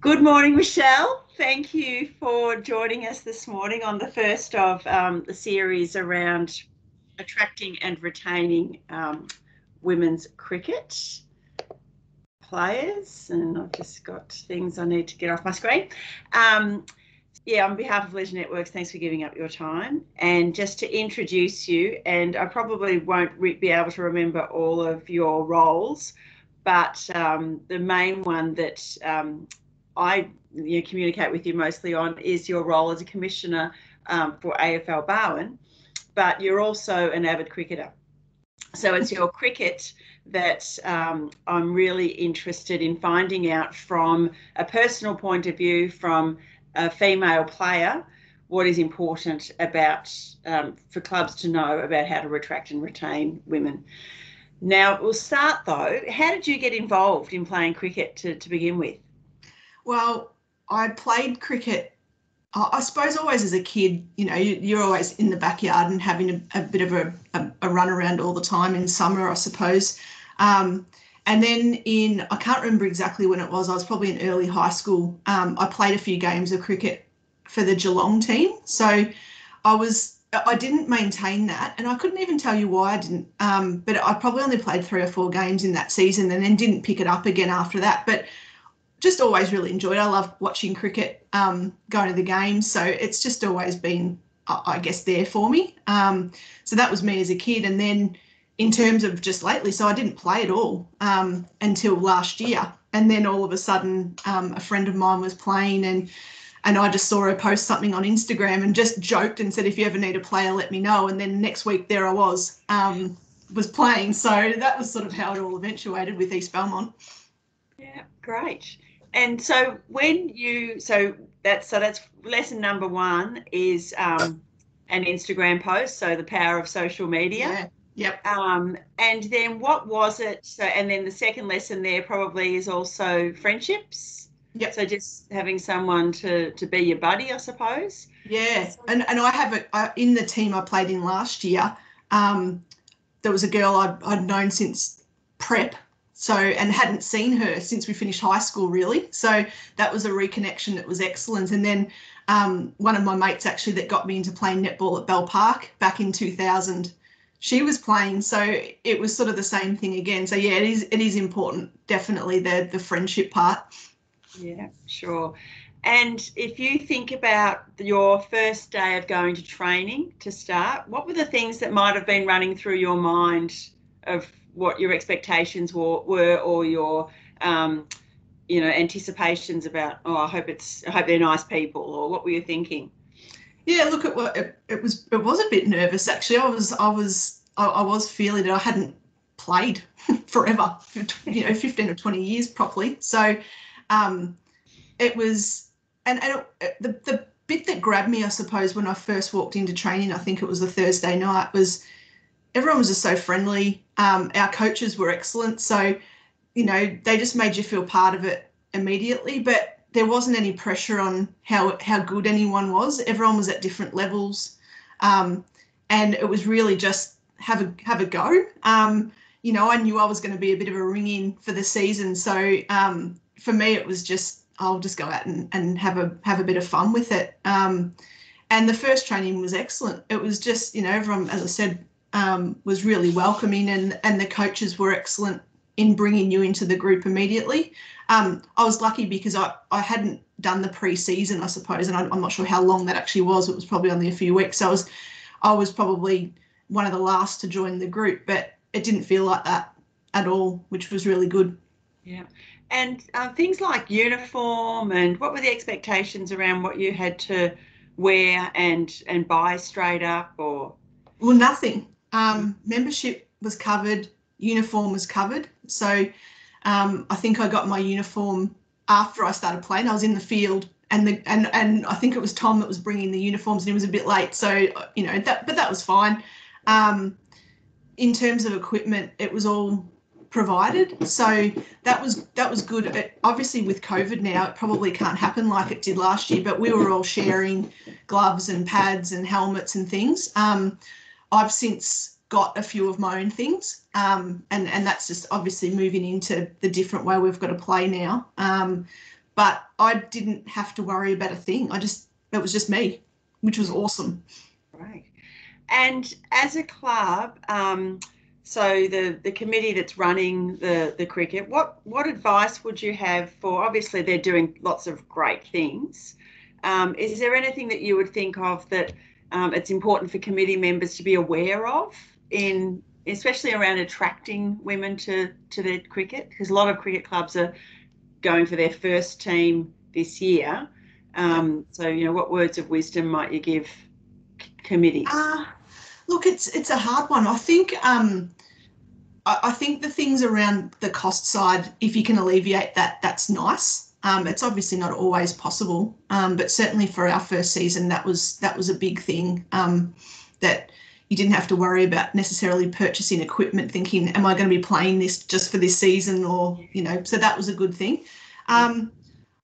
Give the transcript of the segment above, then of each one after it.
Good morning, Michelle. Thank you for joining us this morning on the first of um, the series around attracting and retaining um, women's cricket players. And I've just got things I need to get off my screen. Um, yeah, on behalf of Leisure Networks, thanks for giving up your time. And just to introduce you, and I probably won't be able to remember all of your roles, but um, the main one that um, I you know, communicate with you mostly on is your role as a commissioner um, for AFL Barwon, but you're also an avid cricketer. So it's your cricket that um, I'm really interested in finding out from a personal point of view, from a female player, what is important about um, for clubs to know about how to attract and retain women. Now we'll start though. How did you get involved in playing cricket to, to begin with? Well, I played cricket. I suppose always as a kid, you know, you're always in the backyard and having a, a bit of a, a, a, run around all the time in summer, I suppose. Um, and then in, I can't remember exactly when it was, I was probably in early high school. Um, I played a few games of cricket for the Geelong team. So I was, I didn't maintain that. And I couldn't even tell you why I didn't. Um, but I probably only played three or four games in that season and then didn't pick it up again after that. But just always really enjoyed. I love watching cricket, um, going to the games. So it's just always been, I guess, there for me. Um, so that was me as a kid. And then in terms of just lately, so I didn't play at all um, until last year. And then all of a sudden, um, a friend of mine was playing and and I just saw her post something on Instagram and just joked and said, if you ever need a player, let me know. And then next week there I was, um, was playing. So that was sort of how it all eventuated with East Belmont. Yeah, great. And so when you so that's so that's lesson number one is um, an Instagram post. So the power of social media. Yeah. Yep. Um, and then what was it? So and then the second lesson there probably is also friendships. Yep. So just having someone to to be your buddy, I suppose. Yeah. And and I have it in the team I played in last year. Um, there was a girl I'd, I'd known since prep so and hadn't seen her since we finished high school really. So that was a reconnection that was excellent. And then um, one of my mates actually that got me into playing netball at bell park back in 2000 she was playing. So it was sort of the same thing again. So yeah it is it is important definitely the the friendship part. Yeah sure. And if you think about your first day of going to training to start what were the things that might have been running through your mind of what your expectations were, were or your um, you know anticipations about oh I hope it's I hope they're nice people or what were you thinking? Yeah, look what it, it was. It was a bit nervous actually. I was I was I, I was feeling that I hadn't played forever, you know, fifteen or twenty years properly. So um, it was and and it, the the bit that grabbed me, I suppose, when I first walked into training, I think it was the Thursday night, was everyone was just so friendly. Um, our coaches were excellent. So, you know, they just made you feel part of it immediately. But there wasn't any pressure on how how good anyone was. Everyone was at different levels, um, and it was really just have a have a go. Um, you know, I knew I was going to be a bit of a ring in for the season, so um, for me it was just I'll just go out and, and have a have a bit of fun with it. Um, and the first training was excellent. It was just you know everyone, as I said, um, was really welcoming, and and the coaches were excellent in bringing you into the group immediately. Um, I was lucky because I, I hadn't done the pre-season, I suppose, and I, am not sure how long that actually was. It was probably only a few weeks. So I was I was probably one of the last to join the group, but it didn't feel like that at all, which was really good. Yeah. And uh, things like uniform and what were the expectations around what you had to wear and and buy straight up or well nothing um, membership was covered, uniform was covered. So um, I think I got my uniform after I started playing. I was in the field, and the and and I think it was Tom that was bringing the uniforms, and he was a bit late. So you know that, but that was fine. Um, in terms of equipment, it was all provided, so that was that was good. It, obviously, with COVID now, it probably can't happen like it did last year. But we were all sharing gloves and pads and helmets and things. Um, I've since got a few of my own things, um, and and that's just obviously moving into the different way we've got to play now. Um, but I didn't have to worry about a thing. I just it was just me, which was awesome. Right. And as a club, um, so the the committee that's running the the cricket, what what advice would you have for? Obviously, they're doing lots of great things. Um, is there anything that you would think of that um, it's important for committee members to be aware of in especially around attracting women to to their cricket because a lot of cricket clubs are going for their first team this year. Um, so you know, what words of wisdom might you give committees? Uh, look, it's it's a hard one. I think um, I, I think the things around the cost side, if you can alleviate that, that's nice. Um, it's obviously not always possible, um, but certainly for our first season, that was that was a big thing. Um, that you didn't have to worry about necessarily purchasing equipment, thinking, "Am I going to be playing this just for this season?" Or you know, so that was a good thing. Um,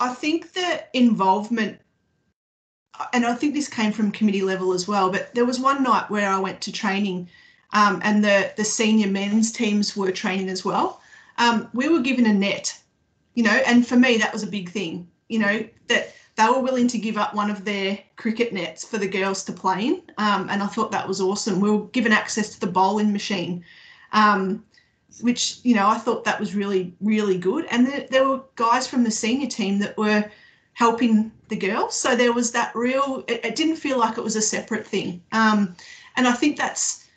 I think the involvement, and I think this came from committee level as well. But there was one night where I went to training, um, and the the senior men's teams were training as well. Um, we were given a net you know, and for me, that was a big thing, you know, that they were willing to give up one of their cricket nets for the girls to play in. Um, and I thought that was awesome. We were given access to the bowling machine, um, which, you know, I thought that was really, really good. And there, there were guys from the senior team that were helping the girls. So there was that real, it, it didn't feel like it was a separate thing. Um, and I think that's,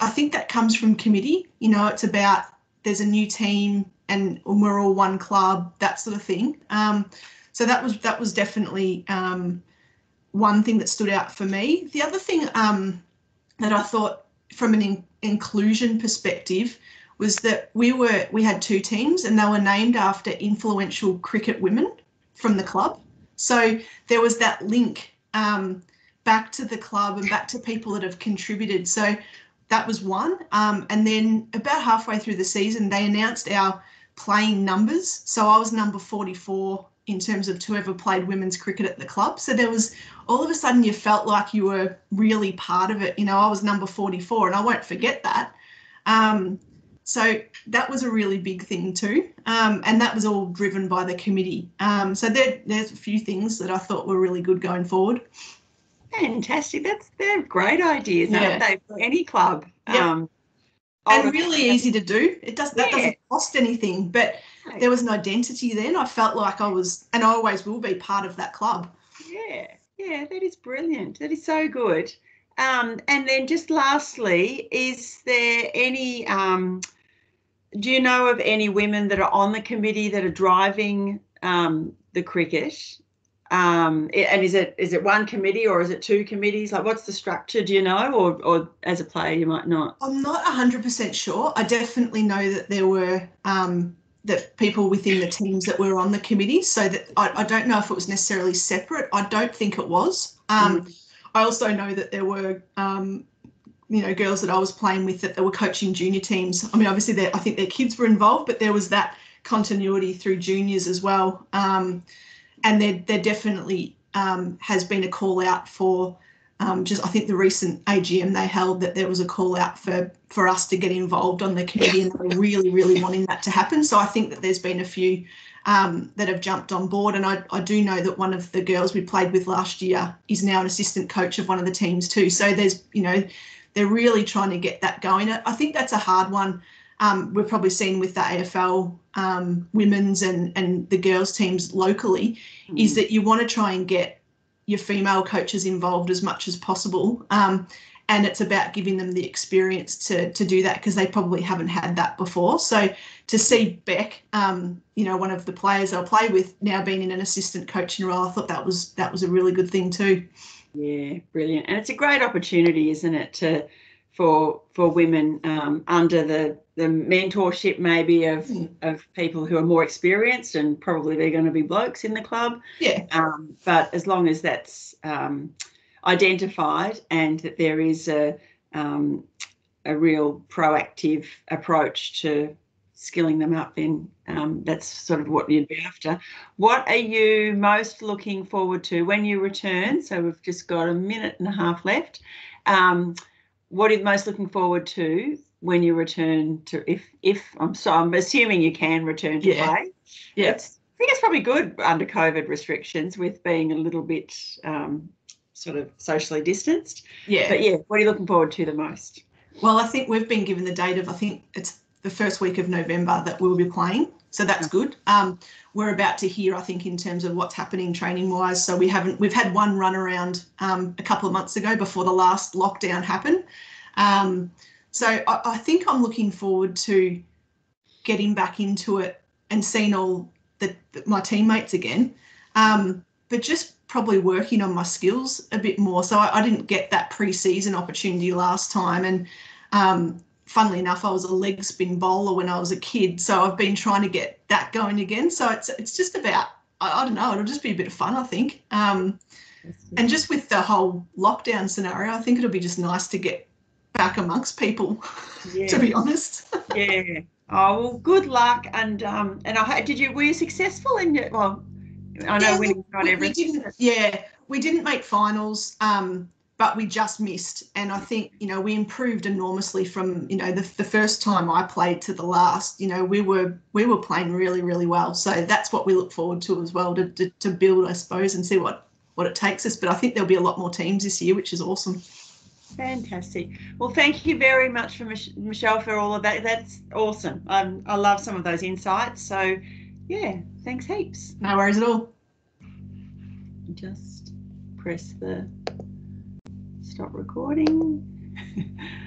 I think that comes from committee. You know, it's about there's a new team, and we're all one club, that sort of thing. Um, so that was that was definitely um, one thing that stood out for me. The other thing um, that I thought from an in- inclusion perspective was that we were we had two teams and they were named after influential cricket women from the club. So there was that link um, back to the club and back to people that have contributed. So that was one. Um, and then about halfway through the season, they announced our playing numbers. So I was number 44 in terms of to ever played women's cricket at the club. So there was all of a sudden you felt like you were really part of it. You know, I was number 44 and I won't forget that. Um, so that was a really big thing too. Um, and that was all driven by the committee. Um, so there, there's a few things that I thought were really good going forward. Fantastic. That's they're great ideas, yeah. aren't they, for any club? Yep. Um, and really easy to do. It does that yeah. doesn't cost anything, but there was an identity then. I felt like I was, and I always will be part of that club. Yeah, yeah, that is brilliant. That is so good. Um, and then just lastly, is there any? Um, do you know of any women that are on the committee that are driving um, the cricket? Um, and is it is it one committee or is it two committees? Like, what's the structure? Do you know, or or as a player, you might not. I'm not hundred percent sure. I definitely know that there were um, that people within the teams that were on the committee. So that I, I don't know if it was necessarily separate. I don't think it was. Um, mm. I also know that there were um, you know girls that I was playing with that they were coaching junior teams. I mean, obviously, I think their kids were involved, but there was that continuity through juniors as well. Um, and there there definitely um, has been a call out for um, just I think the recent AGM they held that there was a call out for for us to get involved on the committee and they're really really wanting that to happen. So I think that there's been a few um, that have jumped on board, and I, I do know that one of the girls we played with last year is now an assistant coach of one of the teams too. So there's you know they're really trying to get that going. I think that's a hard one um, we've probably seen with the AFL um, women's and, and the girls teams locally mm. is that you want to try and get your female coaches involved as much as possible. Um, and it's about giving them the experience to, to do that because they probably haven't had that before. So to see Beck, um, you know, one of the players I play with now being in an assistant coaching role, I thought that was that was a really good thing too. Yeah, brilliant. And it's a great opportunity, isn't it, to for for women um, under the the mentorship maybe of mm. of people who are more experienced and probably they're going to be blokes in the club. Yeah. Um, but as long as that's um, identified and that there is a um, a real proactive approach to skilling them up, then um, that's sort of what you'd be after. What are you most looking forward to when you return? So we've just got a minute and a half left. Um, what are you most looking forward to when you return to if if I'm so I'm assuming you can return to yeah. play. Yeah. It's think it's probably good under COVID restrictions with being a little bit um, sort of socially distanced. Yeah. But yeah, what are you looking forward to the most? Well, I think we've been given the date of I think it's the first week of November that we'll be playing, so that's good. Um, we're about to hear, I think, in terms of what's happening training wise. So we haven't we've had one run around um, a couple of months ago before the last lockdown happened. Um, so I, I think I'm looking forward to getting back into it and seeing all the, the my teammates again. Um, but just probably working on my skills a bit more. So I, I didn't get that pre-season opportunity last time, and um, funnily enough, I was a leg spin bowler when I was a kid. So I've been trying to get that going again. So it's it's just about I, I don't know. It'll just be a bit of fun, I think. Um, and just with the whole lockdown scenario, I think it'll be just nice to get back amongst people. Yeah. to be honest. yeah. Oh well, good luck. And um, and I did you were you successful in your well? I know Yeah, winning not we, we everything. didn't, yeah, we didn't make finals, um, but we just missed. And I think you know we improved enormously from you know the, the first time I played to the last. You know we were we were playing really really well. So that's what we look forward to as well to to, to build, I suppose, and see what what it takes us. But I think there'll be a lot more teams this year, which is awesome. Fantastic. Well, thank you very much for Mich- Michelle for all of that. That's awesome. Um, I love some of those insights. So, yeah, thanks heaps. No worries at all. Just press the stop recording.